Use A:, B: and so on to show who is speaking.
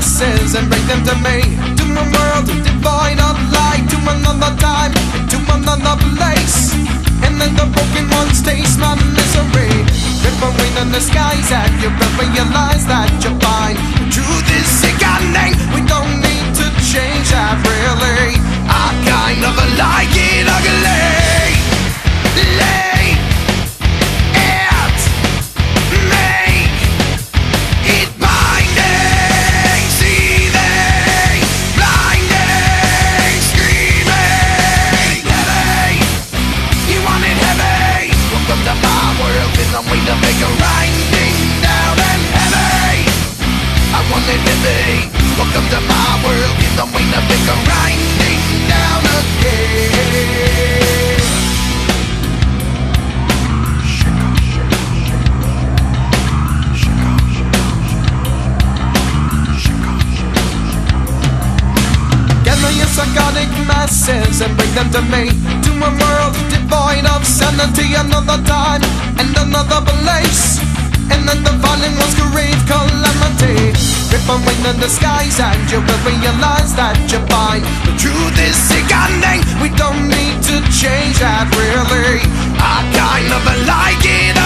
A: and bring them to me. To a world devoid of light To another time, to another place. And then the broken ones taste my misery. Rip away the skies at you realize that you're fine. The truth is sickening We don't need to change that really. I kind of like it psychotic masses and bring them to me. To a world devoid of sanity Another time and another place. And then the violent ones create calamity. Rip away the disguise and you will realize that you're fine. The truth is sickening. We don't need to change that really. I kind of like it